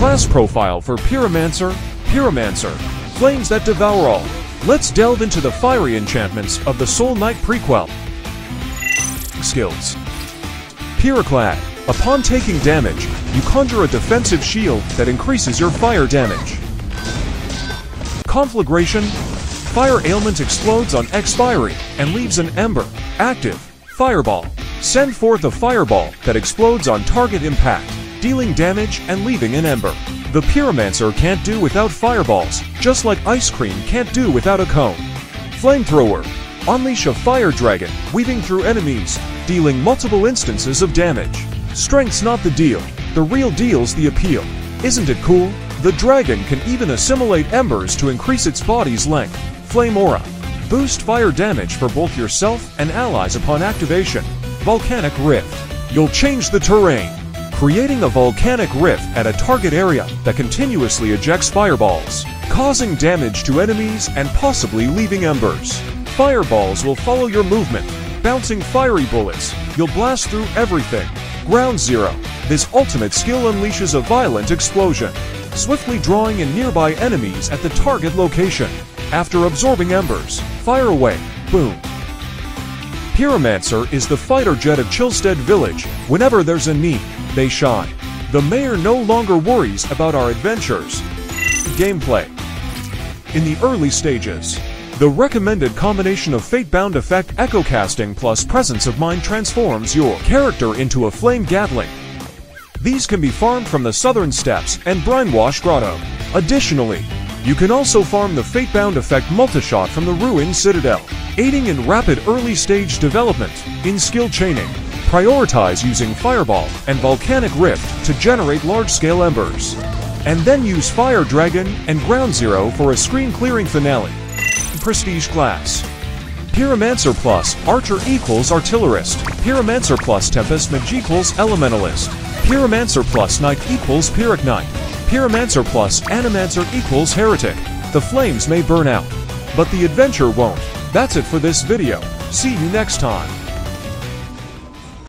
Class profile for Pyromancer, Pyromancer, flames that devour all. Let's delve into the fiery enchantments of the Soul Knight prequel. Skills Pyroclad. Upon taking damage, you conjure a defensive shield that increases your fire damage. Conflagration. Fire ailment explodes on expiry and leaves an ember. Active. Fireball. Send forth a fireball that explodes on target impact, dealing damage and leaving an ember. The Pyromancer can't do without fireballs, just like ice cream can't do without a cone. Flamethrower. Unleash a fire dragon, weaving through enemies, dealing multiple instances of damage. Strength's not the deal, the real deal's the appeal. Isn't it cool? The dragon can even assimilate embers to increase its body's length. Flame Aura. Boost fire damage for both yourself and allies upon activation. Volcanic Rift. You'll change the terrain, creating a volcanic rift at a target area that continuously ejects fireballs, causing damage to enemies and possibly leaving embers. Fireballs will follow your movement, bouncing fiery bullets. You'll blast through everything. Ground Zero. This ultimate skill unleashes a violent explosion, swiftly drawing in nearby enemies at the target location. After absorbing embers, fire away. Boom. Pyromancer is the fighter jet of Chilstead Village. Whenever there's a need, they shine. The mayor no longer worries about our adventures. Gameplay In the early stages, the recommended combination of Fatebound Effect Echo Casting plus Presence of Mind transforms your character into a Flame Gatling. These can be farmed from the Southern Steppes and Brinewash Grotto. Additionally, you can also farm the Fatebound Effect Multishot from the Ruined Citadel, aiding in rapid early stage development. In skill chaining, prioritize using Fireball and Volcanic Rift to generate large-scale embers. And then use Fire Dragon and Ground Zero for a screen clearing finale. Prestige class. Pyromancer plus Archer equals Artillerist. Pyromancer plus Tempest Mage equals Elementalist. Pyromancer plus Knight equals Pyrrhic Knight. Pyromancer plus Animancer equals Heretic. The flames may burn out, but the adventure won't. That's it for this video. See you next time.